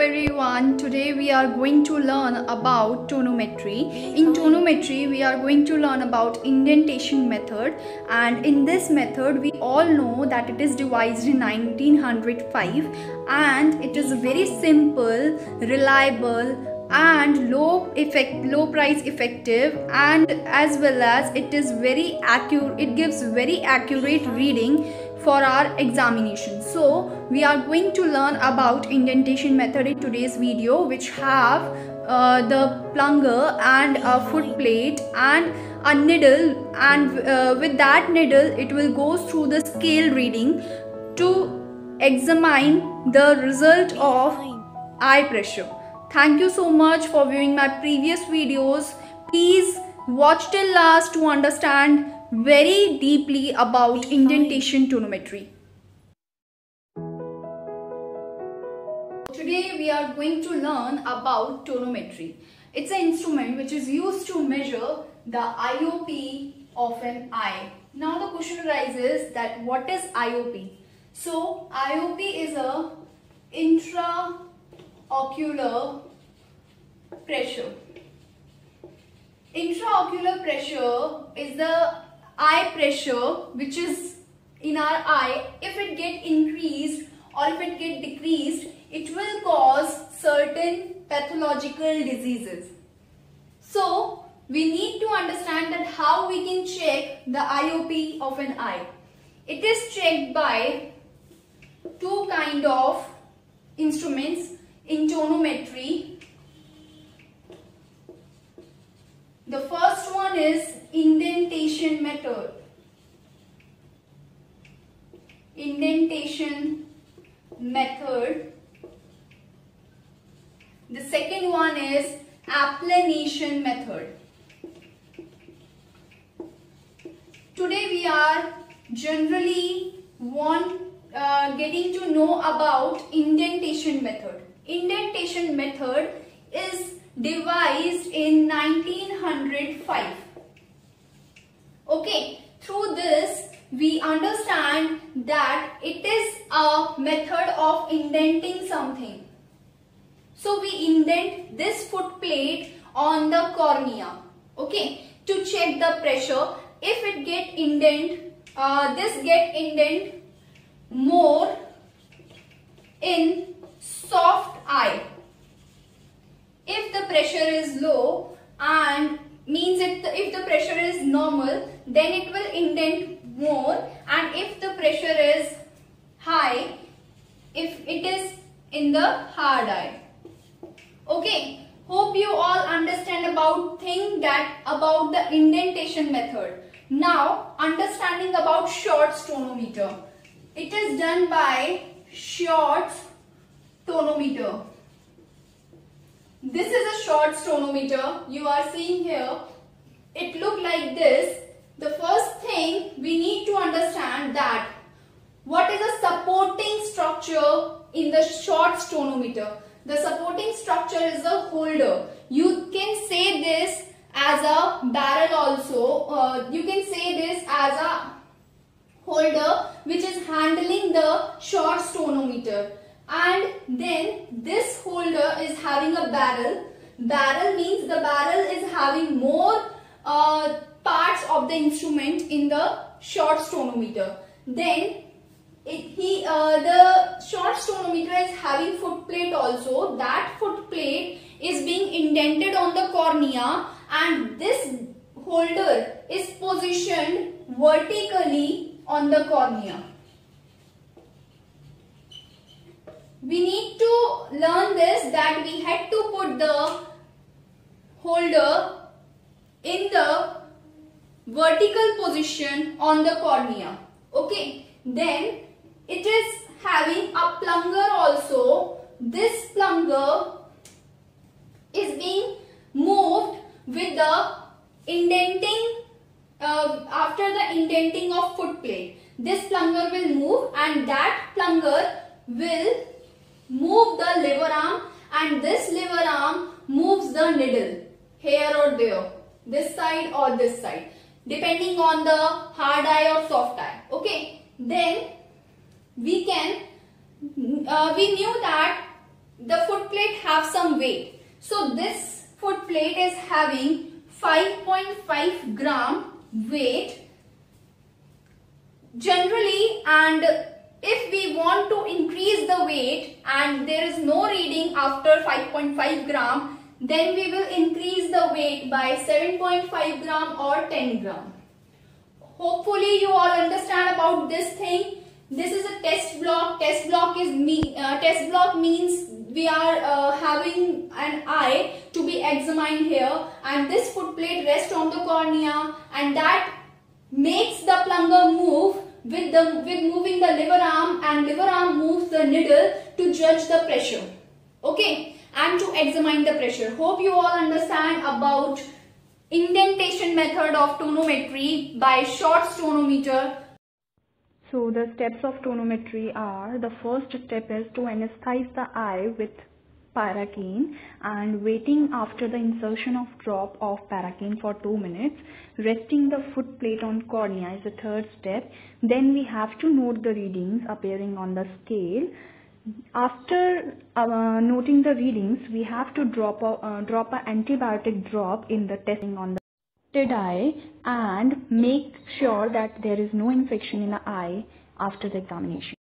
everyone. Today we are going to learn about tonometry. In tonometry, we are going to learn about indentation method and in this method we all know that it is devised in 1905 and it is very simple, reliable and low effect low price effective and as well as it is very accurate it gives very accurate reading for our examination. So we are going to learn about indentation method in today's video which have uh, the plunger and a foot plate and a needle and uh, with that needle it will go through the scale reading to examine the result of eye pressure. Thank you so much for viewing my previous videos. Please watch till last to understand very deeply about indentation tonometry. Today we are going to learn about tonometry. It's an instrument which is used to measure the IOP of an eye. Now the question arises that what is IOP? So IOP is a intraocular pressure. Intraocular pressure is the eye pressure which is in our eye if it get increased or if it get decreased it will cause certain pathological diseases. So we need to understand that how we can check the IOP of an eye. It is checked by two kind of instruments in tonometry the first one is indentation method. Method. The second one is applanation method. Today we are generally want uh, getting to know about indentation method. Indentation method is devised in 1905 Okay, through this we understand that it is a method of indenting something. So we indent this foot plate on the cornea. Okay, to check the pressure. If it get indent, uh, this get indent more in soft eye. If the pressure is low and means if if the pressure is normal then it will indent more and if the pressure is high if it is in the hard eye okay hope you all understand about thing that about the indentation method now understanding about Schiotz tonometer it is done by Schiotz tonometer this is a Schiotz tonometer you are seeing here. It look like this. The first thing we need to understand that what is a supporting structure in the Schiotz tonometer? The supporting structure is a holder. You can say this as a barrel also. Uh, you can say this as a holder which is handling the Schiotz tonometer. and then this holder is having a barrel. Barrel means the barrel is having more uh, parts of the instrument in the Schiotz tonometer. Then it, he, uh, the Schiotz tonometer is having foot plate also. That foot plate is being indented on the cornea and this holder is positioned vertically on the cornea. we need to learn this that we had to put the holder in the vertical position on the cornea. Okay. Then it is having a plunger also. This plunger is being moved with the indenting uh, after the indenting of foot plate. This plunger will move and that plunger will move the lever arm and this lever arm moves the needle here or there this side or this side depending on the hard eye or soft eye okay then we can uh, we knew that the foot plate have some weight. So this foot plate is having 5.5 gram weight generally and if we want to increase the weight and there is no reading after 5.5 gram then we will increase the weight by 7.5 gram or 10 gram. Hopefully you all understand about this thing. This is a test block. Test block is me. Uh, test block means we are uh, having an eye to be examined here and this foot plate rests on the cornea and that makes the plunger move with the with moving the lever arm and lever arm moves the needle to judge the pressure okay and to examine the pressure hope you all understand about indentation method of tonometry by Schiotz tonometer so the steps of tonometry are the first step is to anesthetize the eye with Paracaine and waiting after the insertion of drop of Paracaine for 2 minutes. Resting the foot plate on cornea is the third step. Then we have to note the readings appearing on the scale. After uh, noting the readings, we have to drop a uh, drop a antibiotic drop in the testing on the eye and make sure that there is no infection in the eye after the examination.